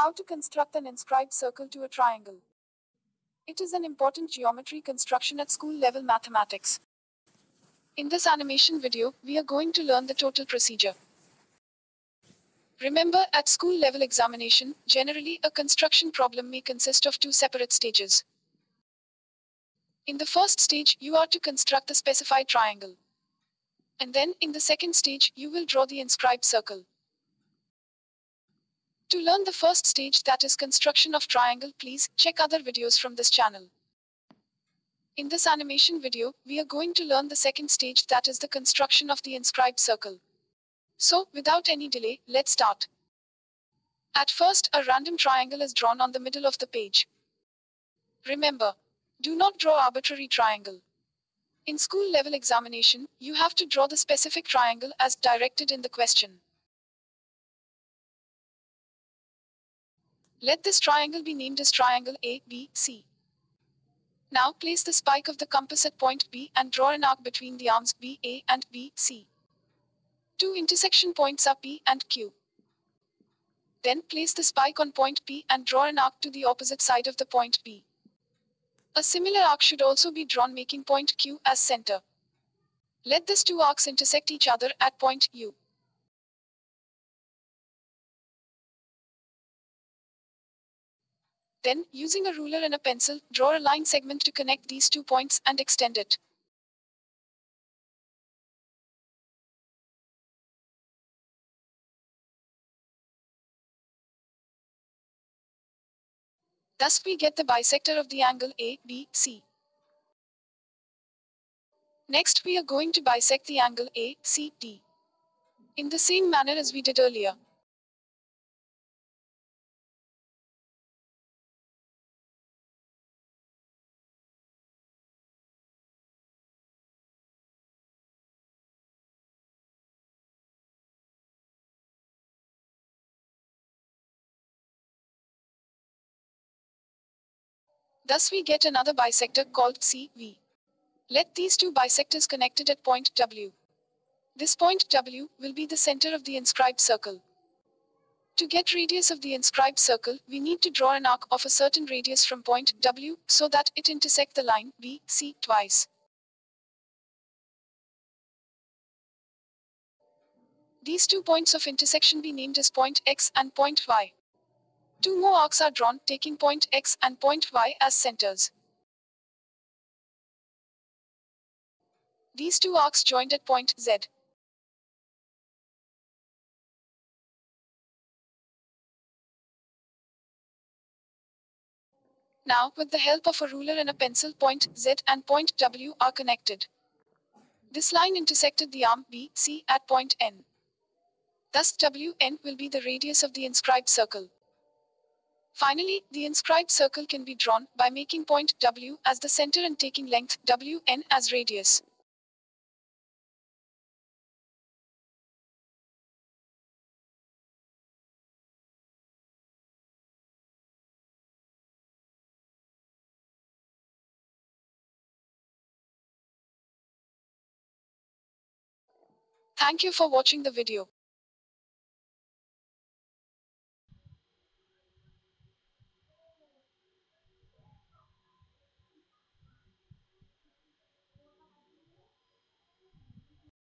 How to construct an inscribed circle to a triangle. It is an important geometry construction at school level mathematics. In this animation video, we are going to learn the total procedure. Remember, at school level examination, generally a construction problem may consist of two separate stages. In the first stage, you are to construct the specified triangle. And then, in the second stage, you will draw the inscribed circle. To learn the first stage that is construction of triangle please check other videos from this channel. In this animation video, we are going to learn the second stage that is the construction of the inscribed circle. So, without any delay, let's start. At first, a random triangle is drawn on the middle of the page. Remember, do not draw arbitrary triangle. In school level examination, you have to draw the specific triangle as directed in the question. Let this triangle be named as triangle ABC. Now place the spike of the compass at point B and draw an arc between the arms BA and BC. Two intersection points are P and Q. Then place the spike on point P and draw an arc to the opposite side of the point B. A similar arc should also be drawn making point Q as center. Let these two arcs intersect each other at point U. Then, using a ruler and a pencil, draw a line segment to connect these two points and extend it. Thus we get the bisector of the angle ABC. Next we are going to bisect the angle ACD. In the same manner as we did earlier. Thus we get another bisector called CV. Let these two bisectors connected at point W. This point W will be the center of the inscribed circle. To get radius of the inscribed circle, we need to draw an arc of a certain radius from point W so that it intersect the line BC twice. These two points of intersection be named as point X and point Y. Two more arcs are drawn, taking point X and point Y as centers. These two arcs joined at point Z. Now, with the help of a ruler and a pencil, point Z and point W are connected. This line intersected the arm BC at point N. Thus, WN will be the radius of the inscribed circle. Finally, the inscribed circle can be drawn by making point W as the center and taking length WN as radius. Thank you for watching the video.